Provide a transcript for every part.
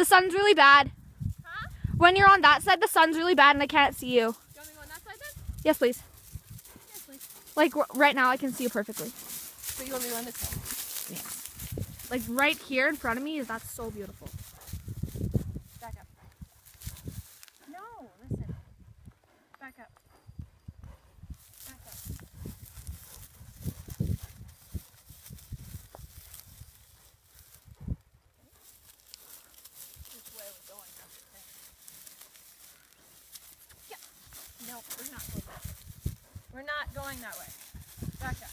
The sun's really bad. Huh? When you're on that side, the sun's really bad and I can't see you. You want me to go on that side then? Yes, please. Yes, please. Like right now, I can see you perfectly. So you want me to go on this side? Like right here in front of me is that's so beautiful. Back up. No, listen. Back up. Nope, we're not going that way. We're not going that way. Back up.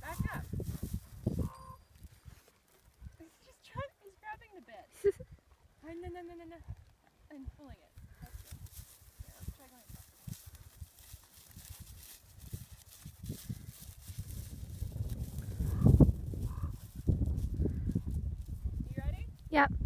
Back up. He's just trying, he's grabbing the bit. oh, no, no, no, no, no. And pulling it. Yep.